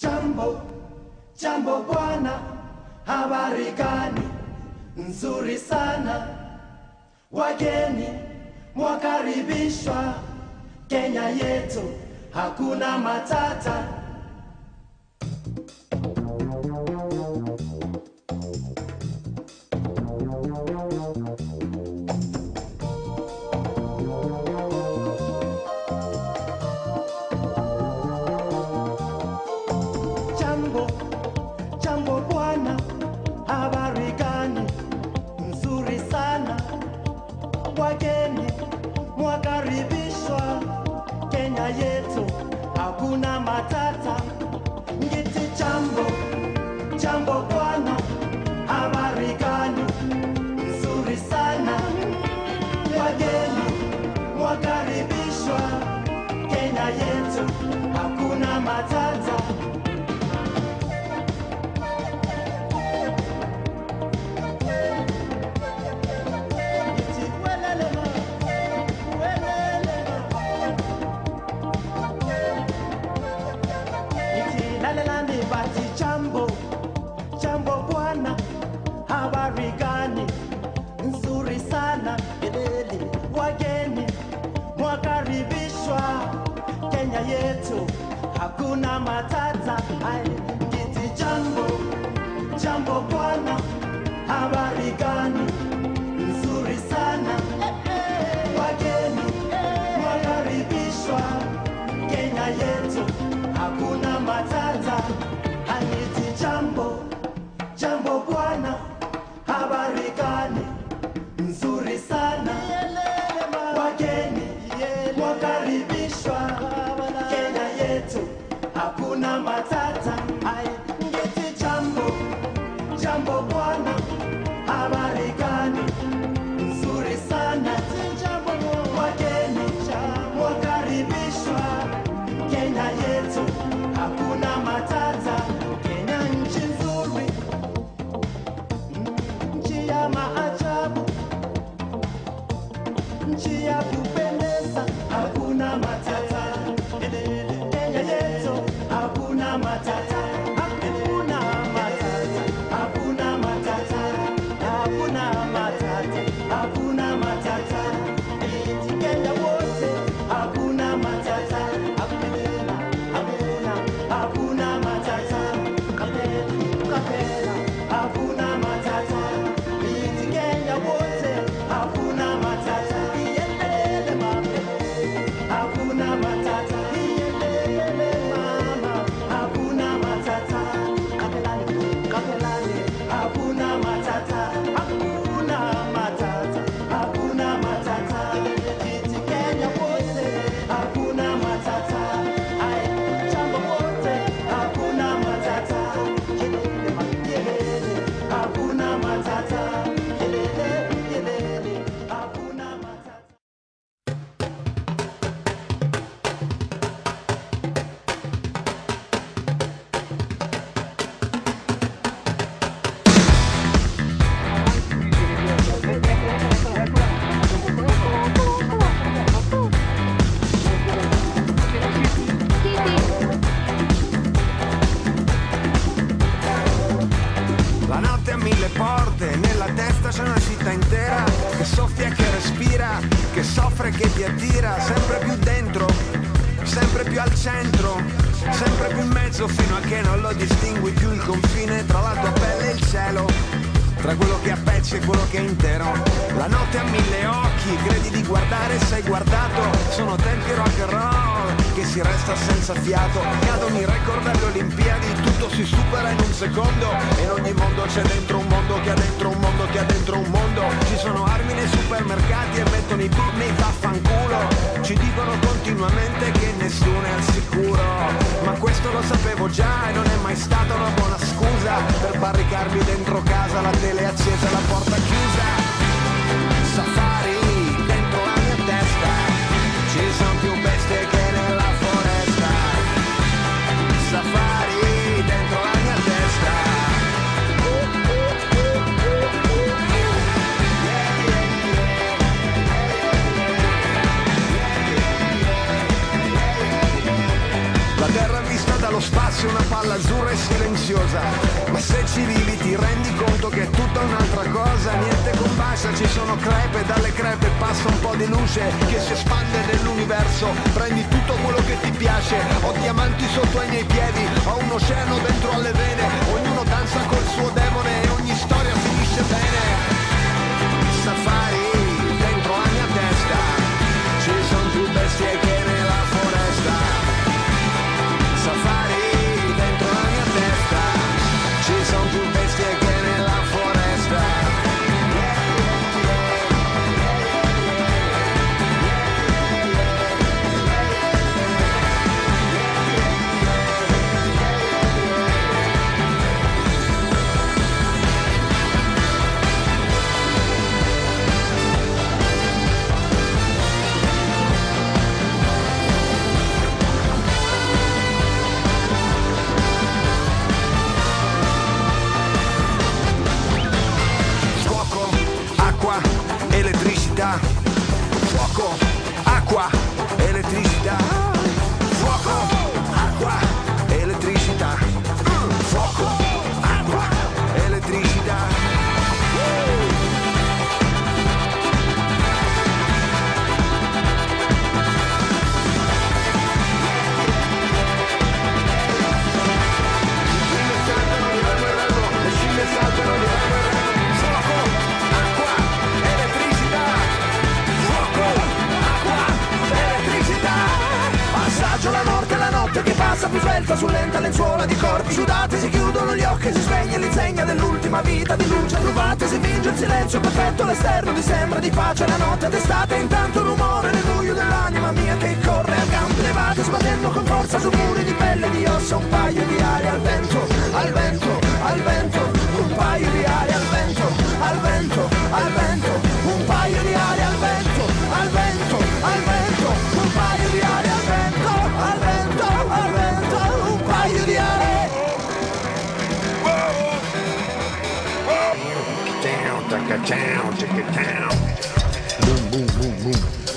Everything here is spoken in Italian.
Jambo, jambo bwana, habari gani? Nzuri sana. Wageni mwakaribishwa Kenya yetu, hakuna matata. Hakuna matata. Ngiti chambo chambo bwana, habari gani? Nzuri sana. Wageni wakaribishwa Kenya yetu, mwakaribishwa Kenya yetu, hakuna matata. Ai, kiti jambo, jambo bwana, habari gani? Nzuri sana, wageni wakaribishwa. Kenya yetu, hakuna Dia do bem. Che soffre che ti attira, sempre più dentro, sempre più al centro, sempre più in mezzo fino a che non lo distingui più il confine tra la tua pelle e il cielo. Tra quello che è a pezzi e quello che è intero La notte ha mille occhi, credi di guardare sei guardato Sono tempi rock and roll, che si resta senza fiato Cadono i record alle Olimpiadi, tutto si supera in un secondo E in ogni mondo c'è dentro un mondo che ha dentro un mondo che ha dentro un mondo Ci sono armi nei supermercati e mettono i pigmei vaffanculo. Ci dicono continuamente che nessuno è al sicuro. Ma questo lo sapevo già e non è mai stata una buona scusa Per barricarmi dentro casa, la tele accesa, la porta chiusa compassa, ci sono crepe, dalle crepe passa un po' di luce che si espande nell'universo, prendi tutto quello che ti piace, ho diamanti sotto ai miei piedi, ho un oceano dentro alle vene, ognuno danza col suo demone e ogni storia finisce bene. ar. Su lenta lenzuola di corpi sudati si chiudono gli occhi, si spegne l'insegna dell'ultima vita di luce. Rubate, si finge il silenzio perfetto, l'esterno ti sembra di pace, la notte d'estate, intanto rumore nel buio dell'anima mia che corre a gambe levate, sbattendo con forza su muri di pelle di ossa, un paio di aria al vento, al vento, al vento, un paio di aria al vento, al vento, Take a town, take a town. Boom, boom, boom, boom.